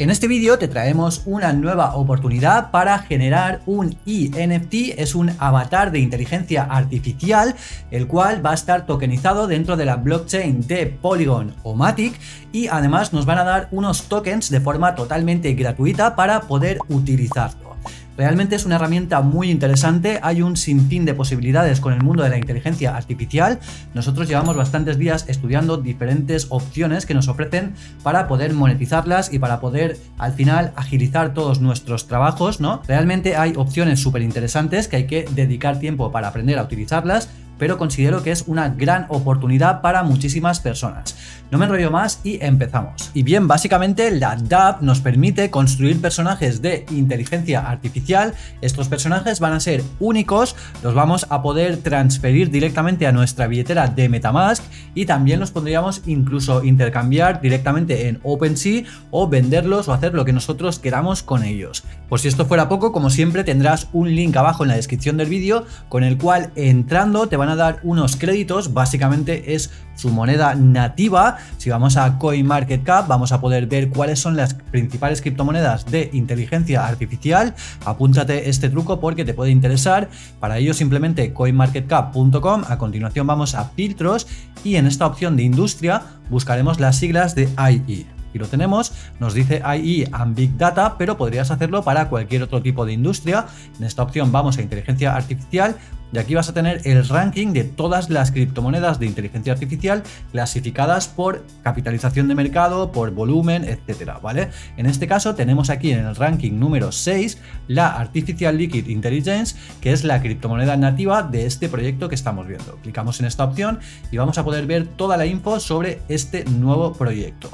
En este vídeo te traemos una nueva oportunidad para generar un ENFT, es un avatar de inteligencia artificial, el cual va a estar tokenizado dentro de la blockchain de Polygon o Matic y además nos van a dar unos tokens de forma totalmente gratuita para poder utilizarlo. Realmente es una herramienta muy interesante, hay un sinfín de posibilidades con el mundo de la inteligencia artificial. Nosotros llevamos bastantes días estudiando diferentes opciones que nos ofrecen para poder monetizarlas y para poder al final agilizar todos nuestros trabajos, ¿no? Realmente hay opciones súper interesantes que hay que dedicar tiempo para aprender a utilizarlas pero considero que es una gran oportunidad para muchísimas personas. No me enrollo más y empezamos. Y bien, básicamente la DAP nos permite construir personajes de inteligencia artificial. Estos personajes van a ser únicos, los vamos a poder transferir directamente a nuestra billetera de Metamask y también los podríamos incluso intercambiar directamente en OpenSea o venderlos o hacer lo que nosotros queramos con ellos. Por si esto fuera poco, como siempre tendrás un link abajo en la descripción del vídeo con el cual entrando te van a dar unos créditos, básicamente es su moneda nativa. Si vamos a CoinMarketCap vamos a poder ver cuáles son las principales criptomonedas de inteligencia artificial. Apúntate este truco porque te puede interesar. Para ello simplemente coinmarketcap.com. A continuación vamos a filtros y en esta opción de industria buscaremos las siglas de IE y lo tenemos, nos dice AI and Big Data, pero podrías hacerlo para cualquier otro tipo de industria. En esta opción vamos a inteligencia artificial y aquí vas a tener el ranking de todas las criptomonedas de inteligencia artificial clasificadas por capitalización de mercado, por volumen, etcétera, ¿vale? En este caso tenemos aquí en el ranking número 6 la Artificial Liquid Intelligence, que es la criptomoneda nativa de este proyecto que estamos viendo. Clicamos en esta opción y vamos a poder ver toda la info sobre este nuevo proyecto.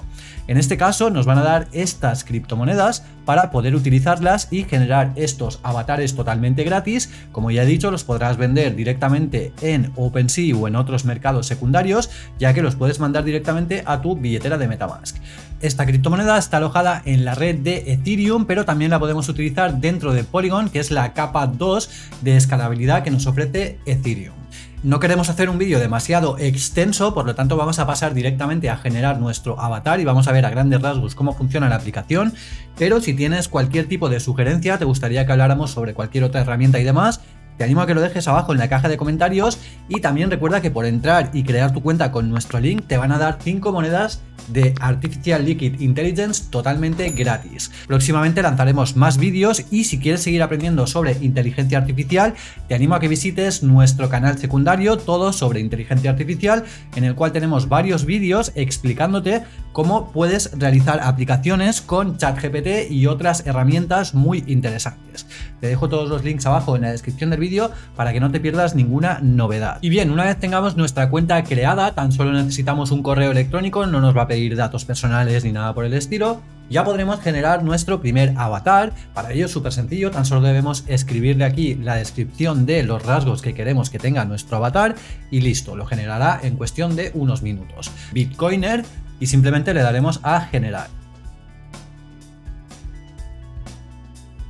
En este caso nos van a dar estas criptomonedas para poder utilizarlas y generar estos avatares totalmente gratis. Como ya he dicho, los podrás vender directamente en OpenSea o en otros mercados secundarios, ya que los puedes mandar directamente a tu billetera de Metamask. Esta criptomoneda está alojada en la red de Ethereum, pero también la podemos utilizar dentro de Polygon, que es la capa 2 de escalabilidad que nos ofrece Ethereum. No queremos hacer un vídeo demasiado extenso, por lo tanto vamos a pasar directamente a generar nuestro avatar y vamos a ver a grandes rasgos cómo funciona la aplicación, pero si tienes cualquier tipo de sugerencia, te gustaría que habláramos sobre cualquier otra herramienta y demás, te animo a que lo dejes abajo en la caja de comentarios. Y también recuerda que por entrar y crear tu cuenta con nuestro link te van a dar 5 monedas de Artificial Liquid Intelligence totalmente gratis. Próximamente lanzaremos más vídeos y si quieres seguir aprendiendo sobre inteligencia artificial, te animo a que visites nuestro canal secundario, todo sobre inteligencia artificial, en el cual tenemos varios vídeos explicándote cómo puedes realizar aplicaciones con ChatGPT y otras herramientas muy interesantes. Te dejo todos los links abajo en la descripción del vídeo para que no te pierdas ninguna novedad. Y bien, una vez tengamos nuestra cuenta creada, tan solo necesitamos un correo electrónico, no nos va a pedir datos personales ni nada por el estilo, ya podremos generar nuestro primer avatar. Para ello es súper sencillo, tan solo debemos escribirle aquí la descripción de los rasgos que queremos que tenga nuestro avatar y listo, lo generará en cuestión de unos minutos. Bitcoiner y simplemente le daremos a generar.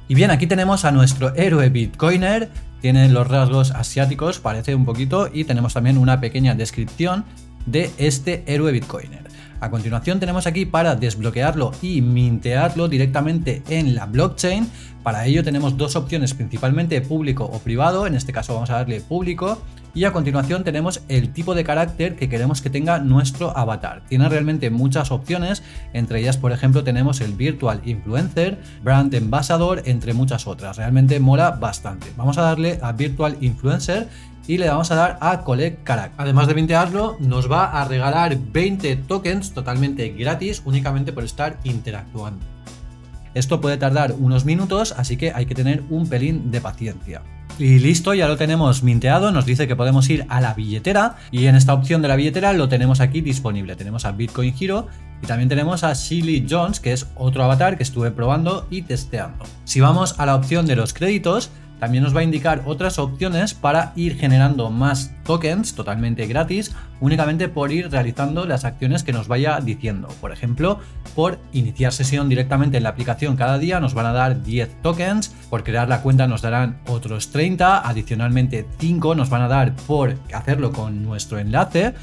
Y bien, aquí tenemos a nuestro héroe Bitcoiner, tiene los rasgos asiáticos, parece un poquito, y tenemos también una pequeña descripción de este héroe Bitcoiner. A continuación tenemos aquí para desbloquearlo y mintearlo directamente en la blockchain. Para ello tenemos dos opciones, principalmente público o privado, en este caso vamos a darle público y a continuación tenemos el tipo de carácter que queremos que tenga nuestro avatar. Tiene realmente muchas opciones, entre ellas por ejemplo tenemos el Virtual Influencer, Brand Ambassador, entre muchas otras. Realmente mola bastante. Vamos a darle a Virtual Influencer y le vamos a dar a Collect Character. Además de mintearlo, nos va a regalar 20 tokens totalmente gratis únicamente por estar interactuando. Esto puede tardar unos minutos, así que hay que tener un pelín de paciencia. Y listo, ya lo tenemos minteado, nos dice que podemos ir a la billetera y en esta opción de la billetera lo tenemos aquí disponible. Tenemos a Bitcoin Hero y también tenemos a Shilly Jones, que es otro avatar que estuve probando y testeando. Si vamos a la opción de los créditos, también nos va a indicar otras opciones para ir generando más tokens totalmente gratis únicamente por ir realizando las acciones que nos vaya diciendo. Por ejemplo, por iniciar sesión directamente en la aplicación cada día nos van a dar 10 tokens, por crear la cuenta nos darán otros 30, adicionalmente 5 nos van a dar por hacerlo con nuestro enlace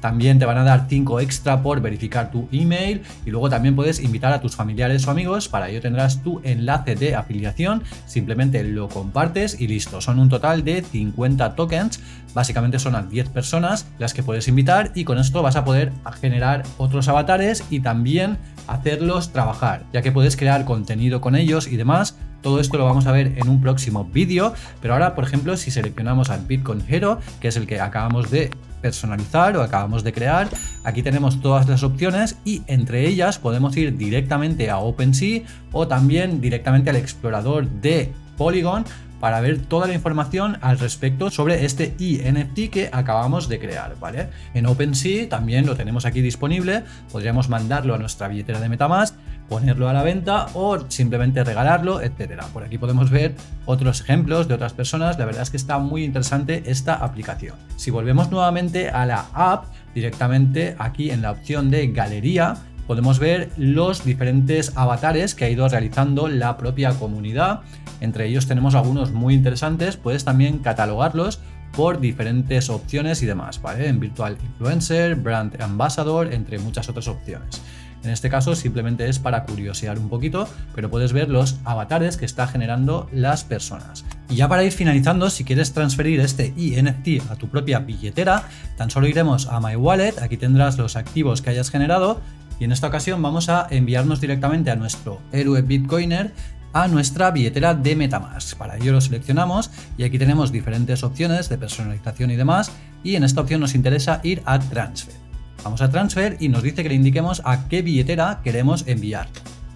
También te van a dar 5 extra por verificar tu email y luego también puedes invitar a tus familiares o amigos. Para ello tendrás tu enlace de afiliación. Simplemente lo compartes y listo. Son un total de 50 tokens. Básicamente son a 10 personas las que puedes invitar y con esto vas a poder generar otros avatares y también hacerlos trabajar, ya que puedes crear contenido con ellos y demás todo esto lo vamos a ver en un próximo vídeo, pero ahora, por ejemplo, si seleccionamos al Bitcoin Hero, que es el que acabamos de personalizar o acabamos de crear, aquí tenemos todas las opciones y entre ellas podemos ir directamente a OpenSea o también directamente al explorador de Polygon para ver toda la información al respecto sobre este NFT que acabamos de crear, ¿vale? En OpenSea también lo tenemos aquí disponible, podríamos mandarlo a nuestra billetera de Metamask ponerlo a la venta o simplemente regalarlo, etcétera. Por aquí podemos ver otros ejemplos de otras personas. La verdad es que está muy interesante esta aplicación. Si volvemos nuevamente a la app, directamente aquí en la opción de galería, podemos ver los diferentes avatares que ha ido realizando la propia comunidad. Entre ellos tenemos algunos muy interesantes, puedes también catalogarlos por diferentes opciones y demás, ¿vale? En Virtual Influencer, Brand Ambassador, entre muchas otras opciones. En este caso simplemente es para curiosear un poquito, pero puedes ver los avatares que está generando las personas. Y ya para ir finalizando, si quieres transferir este NFT a tu propia billetera, tan solo iremos a My Wallet, aquí tendrás los activos que hayas generado y en esta ocasión vamos a enviarnos directamente a nuestro héroe Bitcoiner a nuestra billetera de Metamask. Para ello lo seleccionamos y aquí tenemos diferentes opciones de personalización y demás y en esta opción nos interesa ir a Transfer. Vamos a Transfer y nos dice que le indiquemos a qué billetera queremos enviar.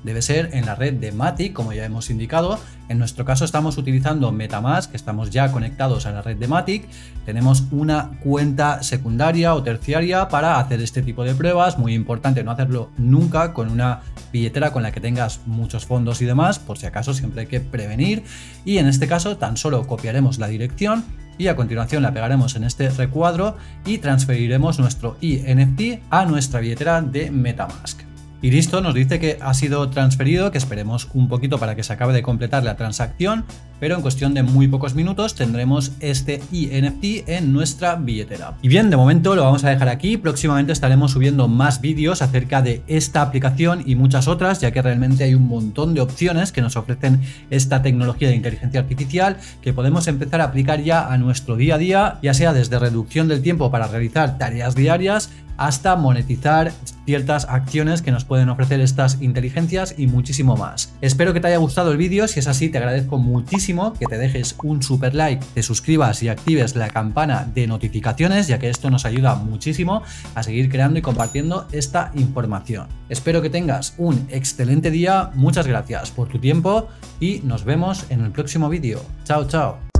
Debe ser en la red de Matic, como ya hemos indicado. En nuestro caso estamos utilizando Metamask, que estamos ya conectados a la red de Matic. Tenemos una cuenta secundaria o terciaria para hacer este tipo de pruebas. Muy importante no hacerlo nunca con una billetera con la que tengas muchos fondos y demás. Por si acaso siempre hay que prevenir. Y en este caso tan solo copiaremos la dirección y a continuación la pegaremos en este recuadro y transferiremos nuestro INFT a nuestra billetera de Metamask. Y listo, nos dice que ha sido transferido, que esperemos un poquito para que se acabe de completar la transacción, pero en cuestión de muy pocos minutos tendremos este INFT en nuestra billetera. Y bien, de momento lo vamos a dejar aquí, próximamente estaremos subiendo más vídeos acerca de esta aplicación y muchas otras, ya que realmente hay un montón de opciones que nos ofrecen esta tecnología de inteligencia artificial que podemos empezar a aplicar ya a nuestro día a día, ya sea desde reducción del tiempo para realizar tareas diarias, hasta monetizar ciertas acciones que nos pueden ofrecer estas inteligencias y muchísimo más. Espero que te haya gustado el vídeo, si es así te agradezco muchísimo que te dejes un super like, te suscribas y actives la campana de notificaciones ya que esto nos ayuda muchísimo a seguir creando y compartiendo esta información. Espero que tengas un excelente día, muchas gracias por tu tiempo y nos vemos en el próximo vídeo. Chao, chao.